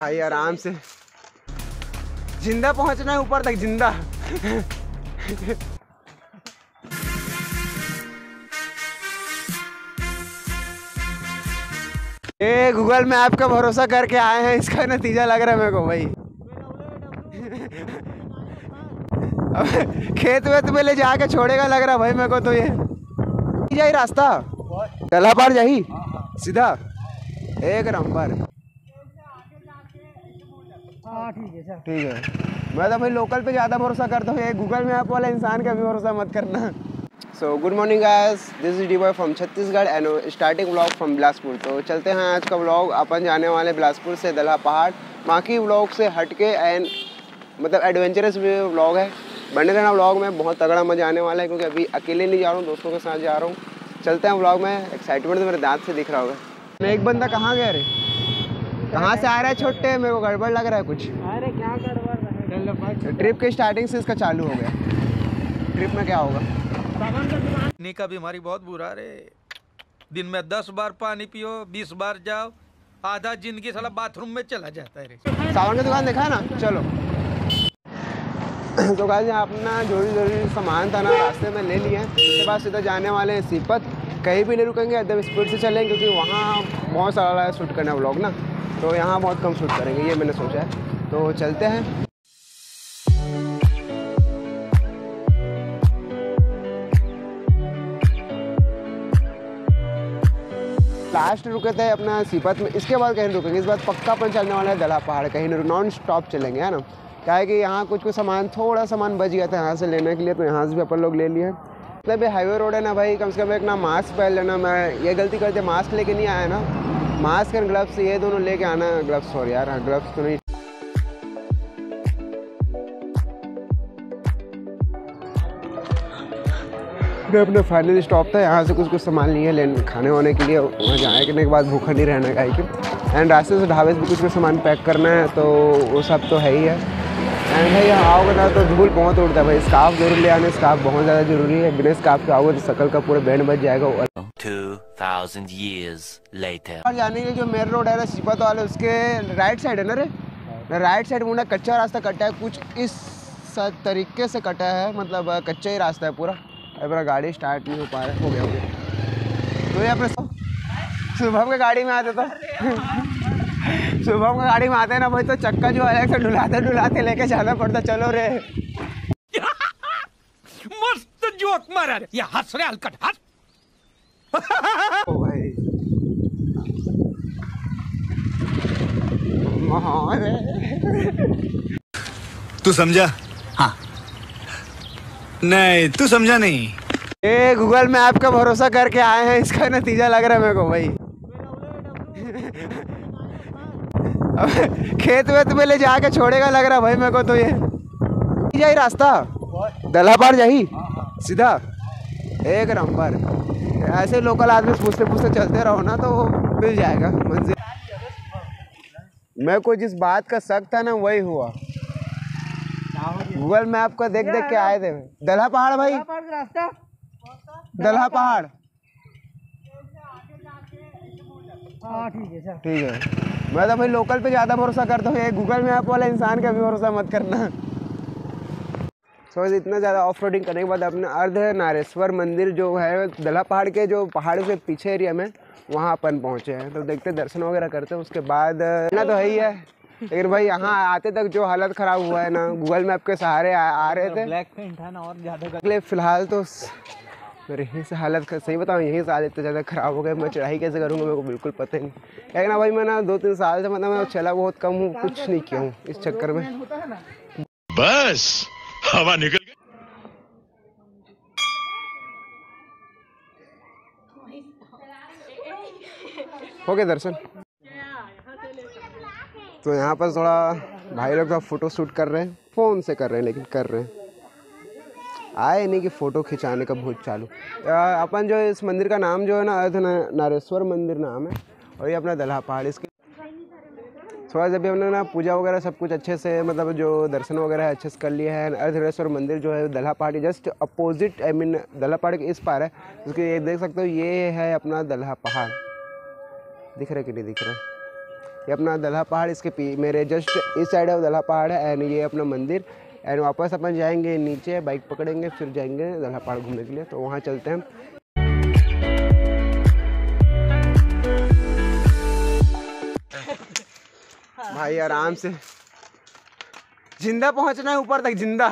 भाई, आराम से। ज़िंदा पहुँचना है, ऊपर तक ज़िंदा। ए, गूगल मैप का भरोसा करके आए हैं, इसका नतीजा लग रहा है मेरे को, भाई। खेत वेत में ले जाके छोड़ेगा लग रहा भाई मेरे को तो ये। जाई रास्ता। चला पार जाही सीधा। एक नंबर। हाँ ठीक है ठीक है। मैं तो भाई लोकल पे ज़्यादा भरोसा करता हूँ। गूगल मैप वाला इंसान का भी भरोसा मत करना। So good morning guys this is the boy from Chhattisgarh and starting vlog from Bilaspur तो चलते हैं आज का ब्लॉग अपन जाने वाले बिलासपुर से दलहा पहाड़। बाकी ब्लॉग से हट के एंड मतलब एडवेंचरस भी व्लॉग है। बने रहना ब्लॉग में। बहुत तगड़ा मज़ा आने वाला है क्योंकि अभी अकेले नहीं जा रहा हूँ, दोस्तों के साथ जा रहा हूँ। चलते हैं ब्लॉग में। एक्साइटमेंट तो मेरे दांत से दिख रहा होगा। मैं एक बंदा कहाँ गया रे? कहाँ से आ रहा है छोटे? मेरे को गड़बड़ लग रहा है कुछ। अरे क्या गड़बड़ ट्रिप के स्टार्टिंग से इसका चालू हो गया। ट्रिप में क्या होगा? सामान का पानी का बीमारी बहुत बुरा रे दिन में दस बार पानी पियो बीस बार जाओ आधा ज़िंदगी साला बाथरूम में चला जाता है रे। सावन की दुकान देखा ना? चलो। तो गाइस यहाँ अपना जो भी ज़रूरी सामान था ना रास्ते में ले लिया है। उसके बाद सीधा जाने वाले हैं सीपत। कहीं भी नहीं रुकेंगे एकदम स्पीड से चलेंगे क्योंकि वहाँ बहुत सारा शूट करना है व्लॉग ना। तो यहाँ बहुत कम शूट करेंगे, ये मैंने सोचा है। तो चलते हैं। लास्ट रुके थे अपना सीपत में, इसके बाद कहीं रुकेंगे, इस बार पक्का अपन चलने वाला है दला पहाड़, कहीं नॉन स्टॉप चलेंगे, है ना? क्या है कि यहाँ कुछ कुछ सामान, थोड़ा सामान बच गया था यहाँ से लेने के लिए तो यहाँ से भी अपन लोग ले लिए। मतलब ये हाईवे रोड है ना भाई, कम से कम एक ना मास्क पहन लेना, मैं ये गलती करते मास्क लेके नहीं आया ना। मास्क एंड ग्लव्स, ये दोनों लेके आना ग्लव्स सॉरी यार हाँ ग्लव्स तो नहीं। ये अपने फाइनल स्टॉप था, यहाँ से कुछ कुछ सामान लिए लेने, खाने वाने के लिए, वहाँ जाने के बाद भूखा नहीं रहना है कि। एंड रास्ते से ढाबे से भी कुछ कुछ सामान पैक करना है तो वो सब तो है ही है। एंड भाई, यहाँ आओगे ना तो धूल बहुत उड़ता है भाई। स्काफ ज़रूर ले आने स्काफ बहुत ज़्यादा ज़रूरी है। बिना स्काफ के आओगे तो शकल का पूरा बैंड बच जाएगा और 2000 years later. जाने के जो मेन रोड है ना सिपत वाले उसके राइट साइड है ना रे? राइट साइड मुड़ा कच्चा रास्ता कटा है कुछ इस तरीके से कटा है मतलब कच्चा ही रास्ता है पूरा। अभी गाड़ी स्टार्ट नहीं हो पा रहा हो। गया हो गया। तो ये अपने शुभम के गाड़ी में आते तो शुभम के गाड़ी में आते हैं ना भाई तो चक्का जो अलग से डुलाते डुलाते लेके जाना पड़ता चलो रे। मस्त जोक मारा ये हंस रे हलकट हंस। ओ भाई तू समझा? हाँ। नहीं तू समझा नहीं। ए गूगल मैप का भरोसा करके आए हैं इसका नतीजा लग रहा है मेरे को भाई। खेत वेत में ले जाके छोड़ेगा लग रहा है भाई मेरे को तो ये। जाही रास्ता। दला पार जाही सीधा। एक नंबर। ऐसे लोकल आदमी पूछते पूछते चलते रहो ना तो मिल जाएगा मंजिल। मैं को जिस बात का शक था ना वही हुआ। गूगल मैप का देख देख के आए थे। दल्हा पहाड़ भाई? रास्ता? दलहा पहाड़। हाँ ठीक है ठीक है। मैं तो भाई लोकल पे ज़्यादा भरोसा करता हूँ ये गूगल मैप वाला इंसान का भी भरोसा मत करना। सो इतना ज़्यादा ऑफ़ रोडिंग करने के बाद अपने अर्ध नारेश्वर मंदिर जो है दलहा पहाड़ के जो पहाड़ के पीछे एरिया में वहाँ अपन पहुँचे हैं। तो देखते दर्शन वगैरह करते हैं उसके बाद ना तो है ही है। लेकिन भाई यहाँ आते तक जो हालत ख़राब हुआ है ना गूगल मैप के सहारे आ, आ रहे थे। ब्लैक पेंट है ना और ज़्यादा अगले फ़िलहाल तो स- मेरे यहीं से हालत ख- सही बताऊँ यहीं से हालत तो ज़्यादा ख़राब हो गए मैं चढ़ाई कैसे करूँगा मेरे को बिल्कुल पता ही नहीं। क्या ना भाई मैं ना दो तीन साल से मतलब मैं चला बहुत कम हूँ कुछ नहीं किया हूँ इस चक्कर में। बस। हवा निकल गई। हो गया दर्शन। तो यहाँ पर थोड़ा भाई लोग तो फ़ोटो शूट कर रहे हैं। फ़ोन से कर रहे हैं, लेकिन कर रहे हैं। आए नहीं कि फ़ोटो खिंचाने का भूत चालू। अपन जो इस मंदिर का नाम जो है ना अर्ध ना- नारेश्वर मंदिर नाम है। और ये अपना दलहा पहाड़, इसके थोड़ा जब भी हमने ना पूजा वगैरह सब कुछ अच्छे से मतलब जो दर्शन वगैरह अच्छे से कर लिया है अर्धनेश्वर मंदिर जो है दल्हा पहाड़ी just opposite I mean Dalha Pahad के इस पार है। उसके ये देख सकते हो, ये है अपना दलहा पहाड़ दिख रहा कि नहीं दिख रहा? ये अपना दल्हा पहाड़ इसके पी, मेरे जस्ट इस साइड है दल्हा पहाड़ है एंड ये अपना मंदिर। एंड वापस अपन जाएँगे नीचे बाइक पकड़ेंगे, फिर जाएँगे दल्हा पहाड़ घूमने के लिए। तो वहाँ चलते हैं भाई आराम से। ज़िंदा पहुँचना है ऊपर तक ज़िंदा।